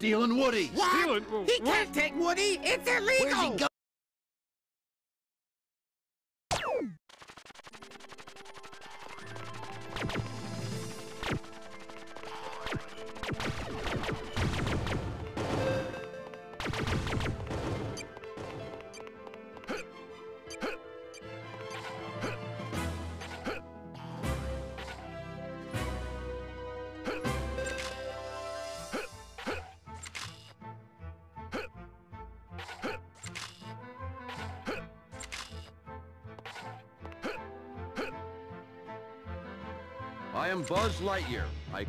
Stealing Woody. What? Stealing- He what? can't take Woody. It's illegal. Am Buzz Lightyear. I...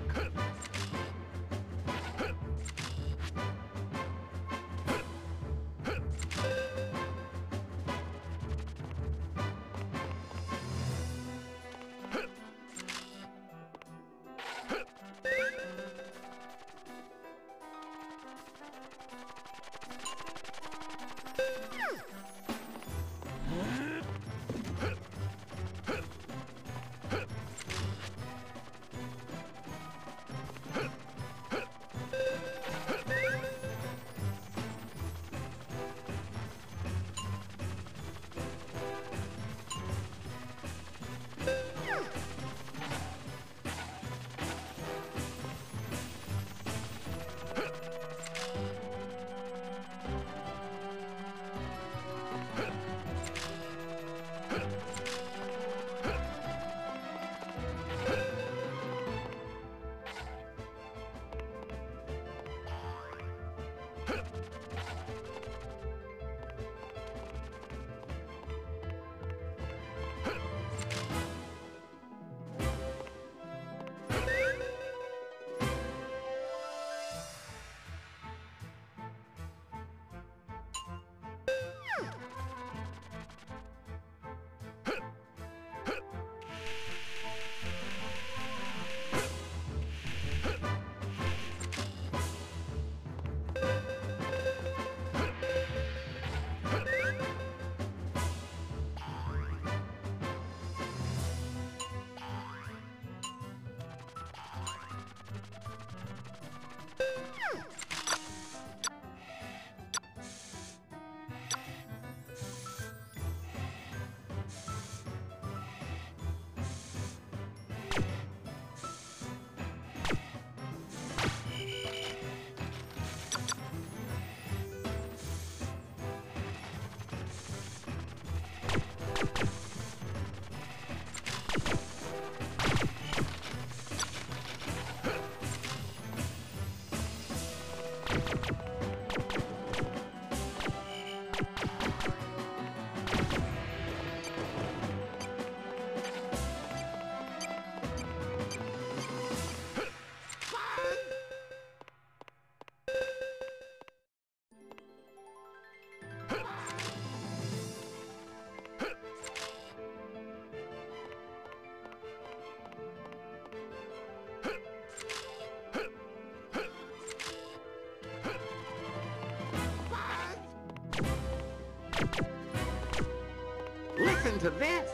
to this.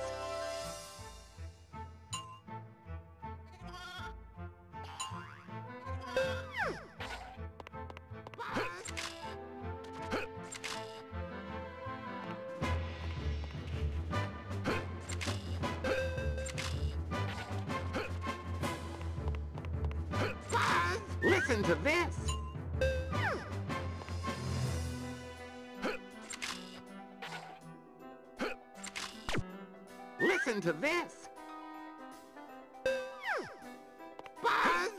Listen to this. To this. Buzz!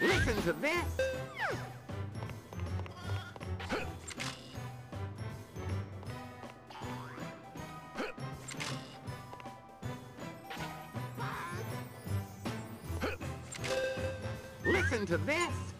Listen to this. Listen to this.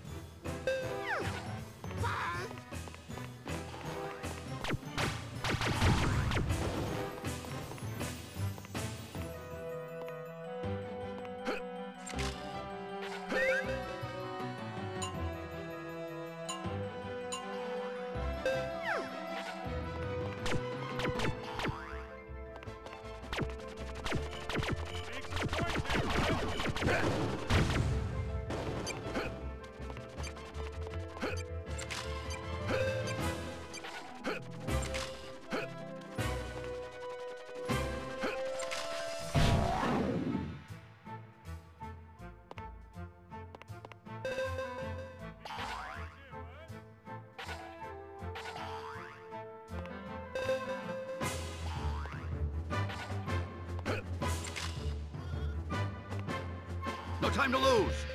Time to lose!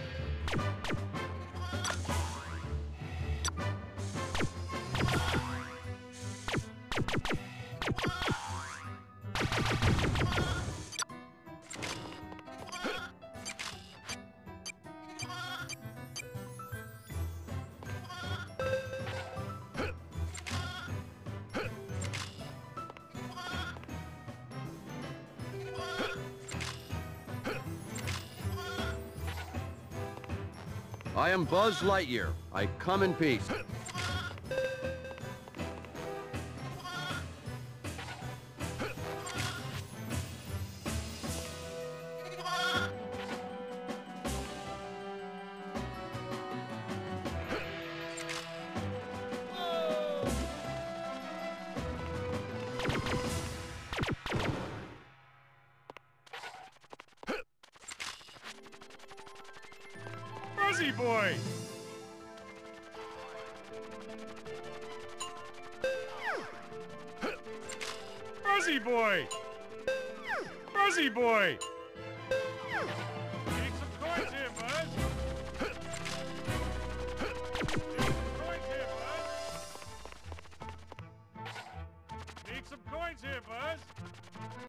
I am Buzz Lightyear. I come in peace. busy boy! Buzzy boy! Buzzy boy! Take some coins here, bud! Need some coins here, Buzz!